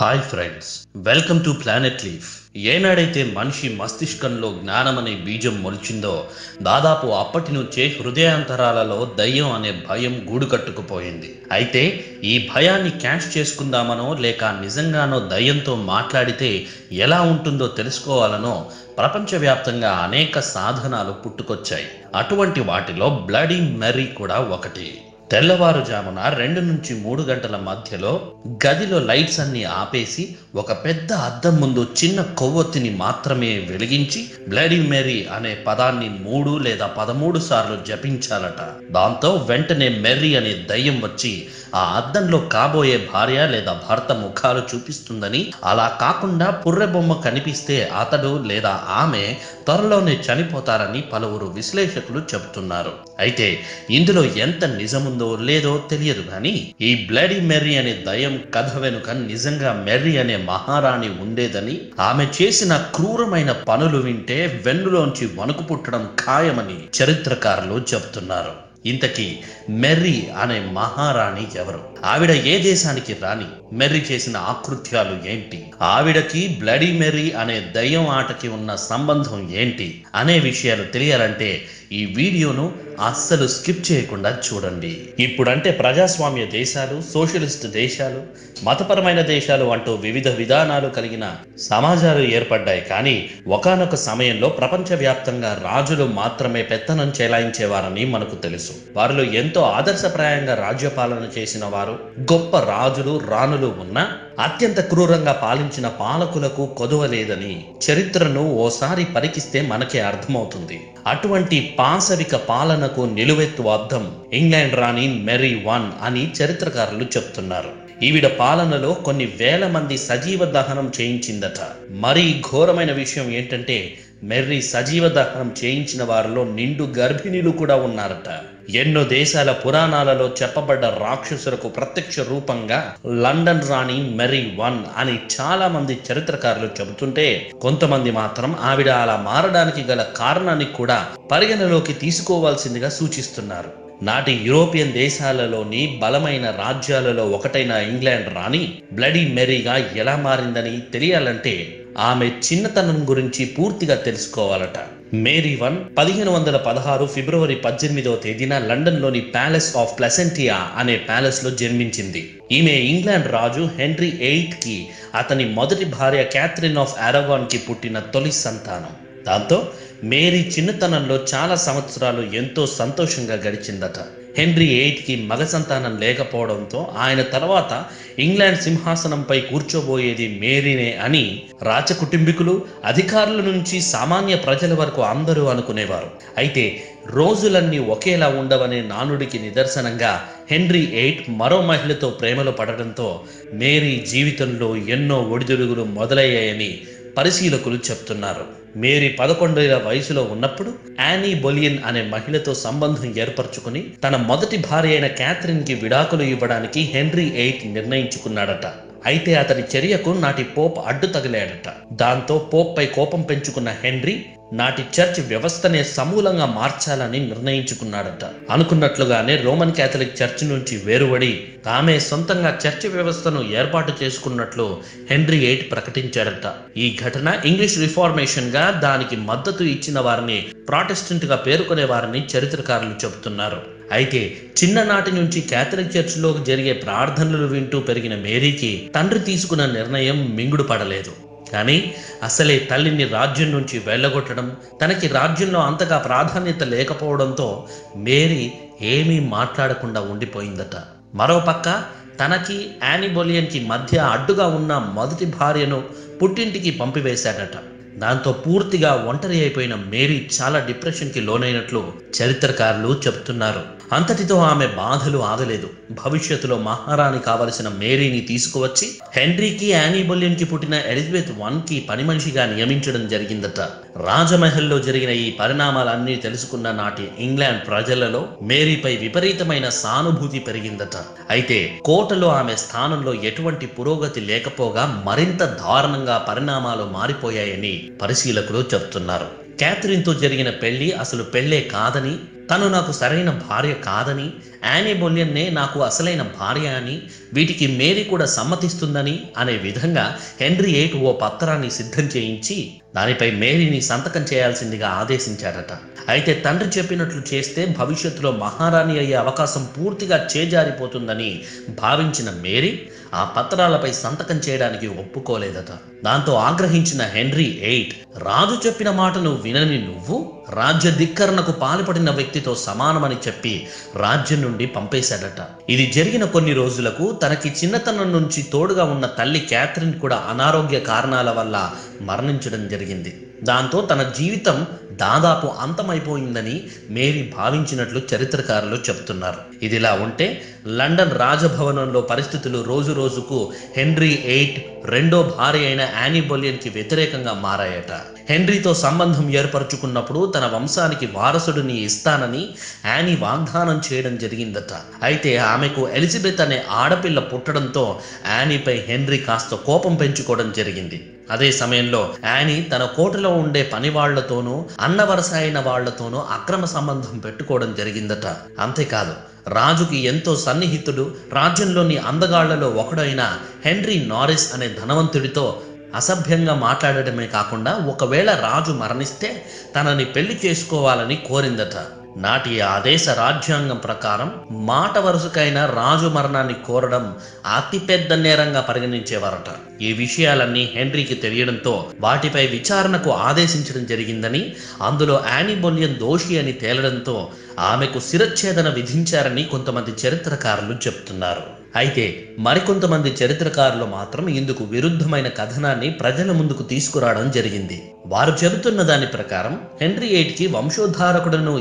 Hi friends welcome to planet leaf ఏనాడైతే మనిషి మస్తిష్కంలో జ్ఞానం అనే బీజం మొలిచిందో దాదాపు అప్పటి నుంచే హృదయాంతరాలలో దయ్యం అనే భయం గూడు కట్టుకుపోయింది అయితే ఈ భయాన్ని క్యాష్ చేసుకుందామనో లేక నిజంగానో దయ్యంతో మాట్లాడితే ఎలా ఉంటుందో తెలుసుకోవాలనో ప్రపంచవ్యాప్తంగా అనేక సాధనాలు పుట్టుకొచ్చాయి. అటువంటి వాటిలో బ్లడీ మెర్రీ కూడా ఒకటి. తెల్లవారుజామున రెండు నుంచి మూడు గంటల మధ్యలో గదిలో లైట్స్ అన్ని ఆపేసి ఒక పెద్ద అద్దం ముందు చిన్న కొవ్వొత్తిని మాత్రమే వెలిగించి బ్లడీ మెరీ అనే పదాన్ని మూడు లేదా పదమూడు సార్లు జపించాలట. దాంతో వెంటనే మెర్రీ అనే దయ్యం వచ్చి ఆ అద్దంలో కాబోయే భార్య లేదా భర్త ముఖాలు చూపిస్తుందని అలా కాకుండా పుర్రె బొమ్మ కనిపిస్తే అతడు లేదా ఆమె త్వరలోనే చనిపోతారని పలువురు విశ్లేషకులు చెబుతున్నారు. అయితే ఇందులో ఎంత నిజముందో లేదో తెలియదు కానీ ఈ బ్లడీ మెర్రీ అనే దయం కథ వెనుక నిజంగా మెర్రీ అనే మహారాణి ఉండేదని ఆమె చేసిన క్రూరమైన పనులు వింటే వెన్నులోంచి వణుకు పుట్టడం ఖాయమని చరిత్రకారులు చెబుతున్నారు. ఇంతకీ మెర్రీ అనే మహారాణి ఎవరు? ఆవిడ ఏ దేశానికి రాని మెర్రీ చేసిన ఆకృత్యాలు ఏంటి? ఆవిడకి బ్లడీ మెర్రీ అనే దయ్యం ఆటకి ఉన్న సంబంధం ఏంటి? అనే విషయాలు తెలియాలంటే ఈ వీడియోను అస్సలు స్కిప్ చేయకుండా చూడండి. ఇప్పుడంటే ప్రజాస్వామ్య దేశాలు సోషలిస్ట్ దేశాలు మతపరమైన దేశాలు అంటూ వివిధ విధానాలు కలిగిన సమాజాలు ఏర్పడ్డాయి. కానీ ఒకానొక సమయంలో ప్రపంచవ్యాప్తంగా రాజులు మాత్రమే పెత్తనం చెలాయించేవారని మనకు తెలుసు. వారిలో ఎంతో ఆదర్శప్రాయంగా రాజ్యపాలన చేసిన వారు గొప్ప రాజులు రాణులు ఉన్నా అత్యంత క్రూరంగా పాలించిన పాలకులకు కొదువలేదని చరిత్రను ఓసారి పరికిస్తే మనకే అర్థమవుతుంది. అటువంటి పాశవిక పాలనకు నిలువెత్తు అర్థం ఇంగ్లాండ్ రాణి మెరీ వన్ అని చరిత్రకారులు చెప్తున్నారు. ఈవిడ పాలనలో కొన్ని వేల మంది సజీవ దహనం చేయించిందట. మరీ ఘోరమైన విషయం ఏంటంటే మెర్రీ సజీవ దహనం చేయించిన వారిలో నిండు గర్భిణీలు కూడా ఉన్నారట. ఎన్నో దేశాల పురాణాలలో చెప్పబడ్డ రాక్షసులకు ప్రత్యక్ష రూపంగా లండన్ రాణి మెరీ వన్ అని చాలా మంది చరిత్రకారులు చెబుతుంటే కొంతమంది మాత్రం ఆవిడ అలా మారడానికి గల కారణాన్ని కూడా పరిగణలోకి తీసుకోవాల్సిందిగా సూచిస్తున్నారు. నాటి యూరోపియన్ దేశాలలోని బలమైన రాజ్యాలలో ఒకటైన ఇంగ్లాండ్ రాణి బ్లడీ మెరీగా ఎలా మారిందని తెలియాలంటే ఆమె చిన్నతనం గురించి పూర్తిగా తెలుసుకోవాలట. మేరీ వన్ పదిహేను వందల పదహారు ఫిబ్రవరి పద్దెనిమిదవ తేదీన లండన్లోని ప్యాలెస్ ఆఫ్ ప్లసెంటియా అనే ప్యాలెస్లో జన్మించింది. ఈమె ఇంగ్లాండ్ రాజు హెన్రీ ఎయిట్కి అతని మొదటి భార్య క్యాథరిన్ ఆఫ్ అరగాన్కి పుట్టిన తొలి సంతానం. దాంతో మేరీ చిన్నతనంలో చాలా సంవత్సరాలు ఎంతో సంతోషంగా గడిచిందట. హెన్రీ ఎయిట్కి మగ సంతానం లేకపోవడంతో ఆయన తర్వాత ఇంగ్లాండ్ సింహాసనంపై కూర్చోబోయేది మేరీనే అని రాచ కుటుంబీకులు అధికారుల నుంచి సామాన్య ప్రజల వరకు అందరూ అనుకునేవారు. అయితే రోజులన్నీ ఒకేలా ఉండవనే నానుడికి నిదర్శనంగా హెన్రీ ఎయిట్ మరో మహిళతో ప్రేమలో పడడంతో మేరీ జీవితంలో ఎన్నో ఒడిదుడుగులు మొదలయ్యాయని పరిశీలకులు చెప్తున్నారు. మేరీ పదకొండేళ్ళ వయసులో ఉన్నప్పుడు యానీ బొలియన్ అనే మహిళతో సంబంధం ఏర్పరచుకుని తన మొదటి భార్య అయిన క్యాథరిన్కి విడాకులు ఇవ్వడానికి హెన్రీ ఎయిట్ నిర్ణయించుకున్నాడట. అయితే అతని చర్యకు నాటి పోప్ అడ్డు తగిలాడట దాంతో పోప్ పై కోపం పెంచుకున్న హెన్రీ నాటి చర్చ్ వ్యవస్థనే సమూలంగా మార్చాలని నిర్ణయించుకున్నాడట. అనుకున్నట్లుగానే రోమన్ క్యాథలిక్ చర్చ్ నుంచి వేరుబడి తామే సొంతంగా చర్చ్ వ్యవస్థను ఏర్పాటు చేసుకున్నట్లు హెన్రీ ఎయిట్ ప్రకటించాడట. ఈ ఘటన ఇంగ్లీష్ రిఫార్మేషన్గా దానికి మద్దతు ఇచ్చిన వారిని ప్రాటెస్టెంట్గా పేర్కొనే వారిని చరిత్రకారులు చెబుతున్నారు. అయితే చిన్ననాటి నుంచి క్యాథలిక్ చర్చిలో జరిగే ప్రార్థనలు వింటూ పెరిగిన మేరీకి తండ్రి తీసుకున్న నిర్ణయం మింగుడు పడలేదు కానీ అసలే తల్లిని రాజ్యం నుంచి వెళ్ళగొట్టడం తనకి రాజ్యంలో అంతగా ప్రాధాన్యత లేకపోవడంతో మేరీ ఏమీ మాట్లాడకుండా ఉండిపోయిందట. మరోపక్క తనకి యానిబోలియన్కి మధ్య అడ్డుగా ఉన్న మొదటి భార్యను పుట్టింటికి పంపివేశాడట. దాంతో పూర్తిగా ఒంటరి అయిపోయిన మేరీ చాలా డిప్రెషన్కి లోనైనట్లు చరిత్రకారులు చెబుతున్నారు అంతటితో ఆమె బాధలు ఆగలేదు. భవిష్యత్తులో మహారాణి కావలసిన మేరీని తీసుకువచ్చి హెన్రీకి యానీబొలియన్కి పుట్టిన ఎలిజబెత్ వన్కి పని మనిషిగా నియమించడం జరిగిందట. రాజమహల్లో జరిగిన ఈ పరిణామాలన్నీ తెలుసుకున్న నాటి ఇంగ్లాండ్ ప్రజలలో మేరీపై విపరీతమైన సానుభూతి పెరిగిందట. అయితే కోటలో ఆమె స్థానంలో ఎటువంటి పురోగతి లేకపోగా మరింత దారుణంగా పరిణామాలు మారిపోయాయని పరిశీలకులు చెబుతున్నారు. క్యాథరిన్తో జరిగిన పెళ్ళి అసలు పెళ్ళే కాదని తను నాకు సరైన భార్య కాదని యానీ బొలియన్నే నాకు అసలైన భార్య అని వీటికి మేరీ కూడా సమ్మతిస్తుందని అనే విధంగా హెన్రీ ఎయిట్ ఓ పత్రాన్ని సిద్ధం చేయించి దానిపై మేరీని సంతకం చేయాల్సిందిగా ఆదేశించారట. అయితే తండ్రి చెప్పినట్లు చేస్తే భవిష్యత్తులో మహారాణి అయ్యే అవకాశం పూర్తిగా చేజారిపోతుందని భావించిన మేరీ ఆ పత్రాలపై సంతకం చేయడానికి ఒప్పుకోలేదట. దాంతో ఆగ్రహించిన హెన్రీ ఎయిట్ రాజు చెప్పిన మాటను వినని నువ్వు? రాజ్య ధిక్కరణకు పాల్పడిన వ్యక్తితో సమానమని చెప్పి రాజ్యం నుండి పంపేశాడట. ఇది జరిగిన కొన్ని రోజులకు తనకి చిన్నతనం నుంచి తోడుగా ఉన్న తల్లి క్యాథరిన్ కూడా అనారోగ్య కారణాల వల్ల మరణించడం జరిగింది. దాంతో తన జీవితం దాదాపు అంతమైపోయిందని మేరీ భావించినట్లు చరిత్రకారులు చెబుతున్నారు. ఇదిలా ఉంటే లండన్ రాజభవనంలో పరిస్థితులు రోజు రోజుకు హెన్రీ ఎయిట్ రెండో భార్య అయిన యానీ బొలియన్కి వ్యతిరేకంగా మారాయట. హెన్రీతో సంబంధం ఏర్పరచుకున్నప్పుడు తన వంశానికి వారసుడిని ఇస్తానని యానీ వాగ్దానం చేయడం జరిగిందట. అయితే ఆమెకు ఎలిజబెత్ అనే ఆడపిల్ల పుట్టడంతో యానీపై హెన్రీ కాస్త కోపం పెంచుకోవడం జరిగింది. అదే సమయంలో యానీ తన కోటలో ఉండే పని వాళ్ళతోనూ అన్న వరస అయిన వాళ్ళతోనూ అక్రమ సంబంధం పెట్టుకోవడం జరిగిందట. అంతేకాదు రాజుకి ఎంతో సన్నిహితుడు రాజ్యంలోని అందగాళ్ళలో ఒకడైన హెన్రీ నారిస్ అనే ధనవంతుడితో అసభ్యంగా మాట్లాడటమే కాకుండా ఒకవేళ రాజు మరణిస్తే తనని పెళ్ళి చేసుకోవాలని కోరిందట. నాటి ఆ దేశ రాజ్యాంగం ప్రకారం మాట వరుసకైన రాజు మరణాన్ని కోరడం అతిపెద్ద నేరంగా పరిగణించేవారట. ఈ విషయాలన్నీ హెన్రీకి తెలియడంతో వాటిపై విచారణకు ఆదేశించడం జరిగిందని అందులో యానీ దోషి అని తేలడంతో ఆమెకు శిరచ్ఛేదన విధించారని కొంతమంది చరిత్రకారులు చెప్తున్నారు. అయితే మరికొంతమంది చరిత్రకారులు మాత్రం ఇందుకు విరుద్ధమైన కథనాన్ని ప్రజల ముందుకు తీసుకురావడం జరిగింది. వారు చెబుతున్న దాని ప్రకారం హెన్రీ ఎయిట్కి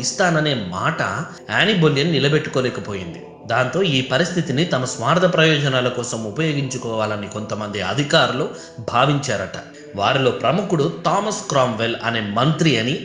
ఇస్తాననే మాట యానీ బొలియన్ నిలబెట్టుకోలేకపోయింది. దాంతో ఈ పరిస్థితిని తమ స్వార్థ ప్రయోజనాల కోసం ఉపయోగించుకోవాలని కొంతమంది అధికారులు భావించారట. వారిలో ప్రముఖుడు థామస్ క్రామ్వెల్ అనే మంత్రి అని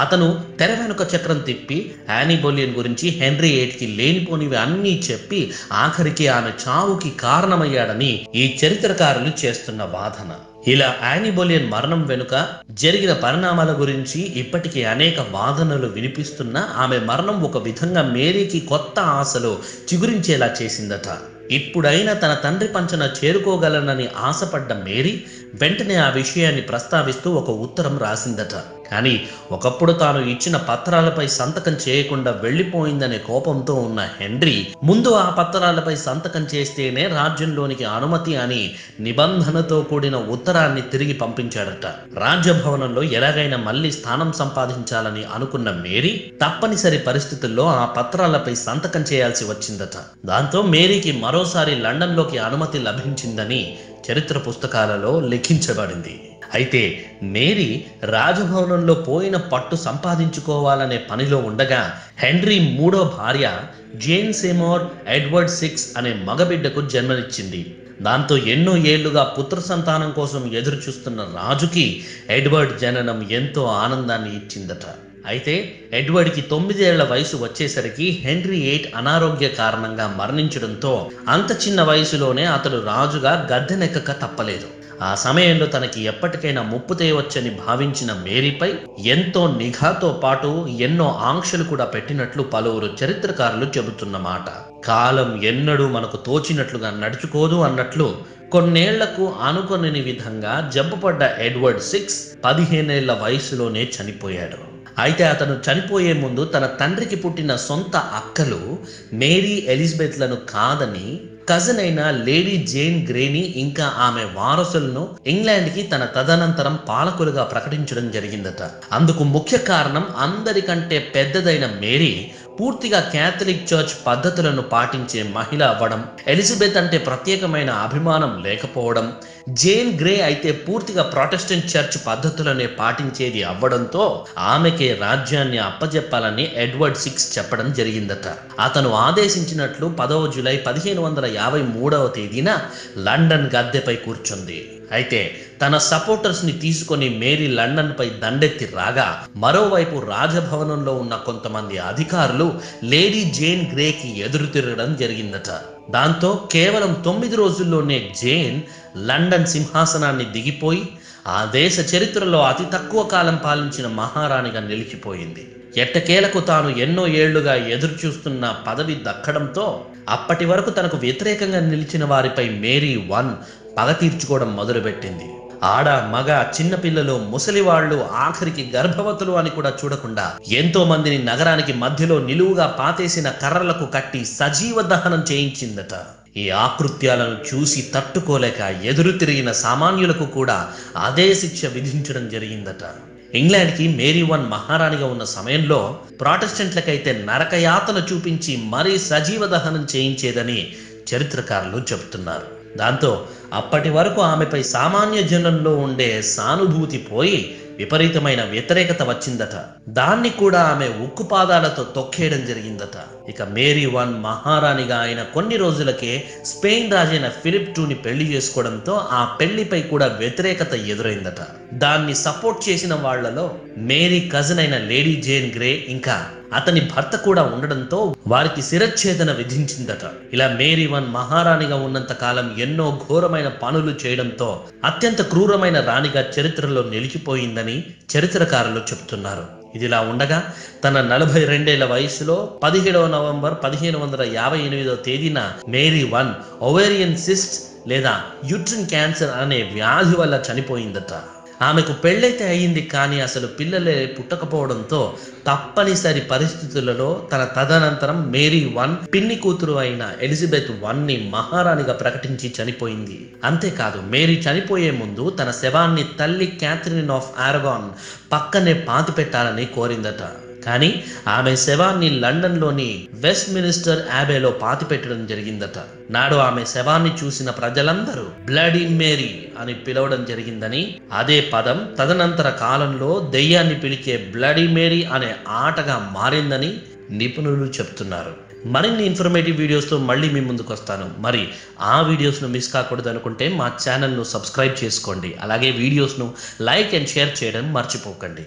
అతను తెర వెనుక చక్రం తిప్పి యానీ బొలియన్ గురించి హెన్రీ ఎయిట్కి లేనిపోనివి అన్నీ చెప్పి ఆఖరికి ఆమె చావుకి కారణమయ్యాడని ఈ చరిత్రకారులు చేస్తున్న వాదన. ఇలా యానిబోలియన్ మరణం వెనుక జరిగిన పరిణామాల గురించి ఇప్పటికీ అనేక వాదనలు వినిపిస్తున్న ఆమె మరణం ఒక విధంగా మేరీకి కొత్త ఆశలు చిగురించేలా చేసిందట. ఇప్పుడైనా తన తండ్రి పంచన చేరుకోగలనని ఆశపడ్డ మేరీ వెంటనే ఆ విషయాన్ని ప్రస్తావిస్తూ ఒక ఉత్తరం రాసిందట. కానీ ఒకప్పుడు తాను ఇచ్చిన పత్రాలపై సంతకం చేయకుండా వెళ్ళిపోయిందనే కోపంతో ఉన్న హెన్రీ ముందు ఆ పత్రాలపై సంతకం చేస్తేనే రాజ్యంలోనికి అనుమతి అని నిబంధనతో కూడిన ఉత్తరాన్ని తిరిగి పంపించాడట. రాజ్యభవనంలో ఎలాగైనా మళ్ళీ స్థానం సంపాదించాలని అనుకున్న మేరీ తప్పనిసరి పరిస్థితుల్లో ఆ పత్రాలపై సంతకం చేయాల్సి వచ్చిందట. దాంతో మేరీకి మరోసారి లండన్లోకి అనుమతి లభించిందని చరిత్ర పుస్తకాలలో లిఖించబడింది. అయితే మేరీ రాజభవనంలో పోయిన పట్టు సంపాదించుకోవాలనే పనిలో ఉండగా హెన్రీ మూడో భార్య జేన్ సెమోర్ ఎడ్వర్డ్ సిక్స్ అనే మగబిడ్డకు జన్మనిచ్చింది. దాంతో ఎన్నో ఏళ్ళుగా పుత్ర సంతానం కోసం ఎదురు చూస్తున్న రాజుకి ఎడ్వర్డ్ జననం ఎంతో ఆనందాన్ని ఇచ్చిందట. అయితే ఎడ్వర్డ్కి తొమ్మిదేళ్ళ వయసు వచ్చేసరికి హెన్రీ ఎయిట్ అనారోగ్య కారణంగా మరణించడంతో అంత చిన్న వయసులోనే అతడు రాజుగా గద్దెనెక్కక తప్పలేదు. ఆ సమయంలో తనకి ఎప్పటికైనా ముప్పు తేవచ్చని భావించిన మేరీపై ఎంతో నిఘాతో పాటు ఎన్నో ఆంక్షలు కూడా పెట్టినట్లు పలువురు చరిత్రకారులు చెబుతున్నమాట కాలం ఎన్నడూ మనకు తోచినట్లుగా నడుచుకోదు అన్నట్లు కొన్నేళ్ళకు అనుకొనని విధంగా జబ్బుపడ్డ ఎడ్వర్డ్ సిక్స్ పదిహేనేళ్ళ వయసులోనే చనిపోయాడు. అయితే అతను చనిపోయే ముందు తన తండ్రికి పుట్టిన సొంత అక్కలు మేరీ ఎలిజబెత్లను కాదని కజిన్ అయిన లేడీ జేన్ గ్రేని ఇంకా ఆమె వారసులను ఇంగ్లాండ్కి తన తదనంతరం పాలకులుగా ప్రకటించడం జరిగిందట. అందుకు ముఖ్య కారణం అందరికంటే పెద్దదైన మేరీ పూర్తిగా క్యాథలిక్ చర్చ్ పద్ధతులను పాటించే మహిళ అవ్వడం ఎలిజబెత్ అంటే ప్రత్యేకమైన అభిమానం లేకపోవడం జేన్ గ్రే అయితే పూర్తిగా ప్రొటెస్టెంట్ చర్చ్ పద్ధతులనే పాటించేది అవ్వడంతో ఆమెకే రాజ్యాన్ని అప్పజెప్పాలని ఎడ్వర్డ్ సిక్స్ చెప్పడం జరిగిందట. అతను ఆదేశించినట్లు పదవ జూలై పదిహేను వందల యాభై మూడవ తేదీన లండన్ గద్దెపై కూర్చుంది. అయితే తన సపోర్టర్స్ని తీసుకొని మేరీ లండన్ పై దండెత్తి రాగా మరోవైపు రాజభవనంలో ఉన్న కొంతమంది అధికారులు లేడీ జేన్ గ్రేకి ఎదురు తిరగడం జరిగిందట. దాంతో కేవలం తొమ్మిది రోజుల్లోనే జేన్ లండన్ సింహాసనాన్ని దిగిపోయి ఆ దేశ చరిత్రలో అతి తక్కువ కాలం పాలించిన మహారాణిగా నిలిచిపోయింది. ఎట్టకేలకు తాను ఎన్నో ఏళ్ళుగా ఎదురు చూస్తున్న పదవి దక్కడంతో అప్పటి వరకు తనకు వ్యతిరేకంగా నిలిచిన వారిపై మేరీ వన్ పగ తీర్చుకోవడం మొదలుపెట్టింది. ఆడ మగ చిన్నపిల్లలు ముసలివాళ్ళు ఆఖరికి గర్భవతులు అని కూడా చూడకుండా ఎంతో మందిని నగరానికి మధ్యలో నిలువుగా పాతేసిన కర్రలకు కట్టి సజీవ దహనం చేయించిందట. ఈ ఆకృత్యాలను చూసి తట్టుకోలేక ఎదురు తిరిగిన సామాన్యులకు కూడా అదే శిక్ష విధించడం జరిగిందట. ఇంగ్లాండ్కి మేరీ వన్ మహారాణిగా ఉన్న సమయంలో ప్రాటెస్టెంట్లకైతే నరకయాతలు చూపించి మరీ సజీవ దహనం చేయించేదని చరిత్రకారులు చెబుతున్నారు. దాంతో అప్పటి వరకు ఆమెపై సామాన్య జనంలో ఉండే సానుభూతి పోయి విపరీతమైన వ్యతిరేకత వచ్చిందట. దాన్ని కూడా ఆమె ఉక్కు పాదాలతో తొక్కేయడం జరిగిందట. ఇక మేరీ వన్ మహారాణిగా అయిన కొన్ని రోజులకే స్పెయిన్ రాజైన ఫిలిప్ టూని పెళ్ళి చేసుకోవడంతో ఆ పెళ్ళిపై కూడా వ్యతిరేకత ఎదురైందట. దాన్ని సపోర్ట్ చేసిన వాళ్ళలో మేరీ కజిన్ అయిన లేడీ జేన్ గ్రే ఇంకా అతని భర్త కూడా ఉండడంతో వారికి శిరచ్ఛేదన విధించిందట. ఇలా మేరీ వన్ మహారాణిగా ఉన్నంత కాలం ఎన్నో ఘోరమైన పనులు చేయడంతో అత్యంత క్రూరమైన రాణిగా చరిత్రలో నిలిచిపోయిందని చరిత్రకారులు చెబుతున్నారు. ఇదిలా ఉండగా తన నలభై రెండేళ్ళ వయసులో పదిహేడవ నవంబర్ పదిహేను వందల యాభై ఎనిమిదవ తేదీన మేరీ వన్ ఒవేరియన్ సిస్ట్ లేదా యూట్రిన్ క్యాన్సర్ అనే వ్యాధి వల్ల చనిపోయిందట. ఆమెకు పెళ్ళైతే అయింది కానీ అసలు పిల్లలే పుట్టకపోవడంతో తప్పనిసరి పరిస్థితులలో తన తదనంతరం మేరీ వన్ పిన్ని కూతురు అయిన ఎలిజబెత్ వన్ని మహారాణిగా ప్రకటించి చనిపోయింది. అంతేకాదు మేరీ చనిపోయే ముందు తన శవాన్ని తల్లి క్యాథరిన్ ఆఫ్ ఆరగాన్ పక్కనే పాతి పెట్టాలని కోరిందట. కానీ ఆమె శవాన్ని లండన్లోని వెస్ట్ మినిస్టర్ యాబేలో పాతి పెట్టడం జరిగిందట. నాడు ఆమె శవాన్ని చూసిన ప్రజలందరూ బ్లడీ మేరీ అని పిలవడం జరిగిందని అదే పదం తదనంతర కాలంలో దెయ్యాన్ని పిలిచే బ్లడీ మేరీ అనే ఆటగా మారిందని నిపుణులు చెప్తున్నారు. మరిన్ని ఇన్ఫర్మేటివ్ వీడియోస్తో మళ్ళీ మీ ముందుకు వస్తాను. మరి ఆ వీడియోస్ను మిస్ కాకూడదు అనుకుంటే మా ఛానల్ను సబ్స్క్రైబ్ చేసుకోండి. అలాగే వీడియోస్ను లైక్ అండ్ షేర్ చేయడం మర్చిపోకండి.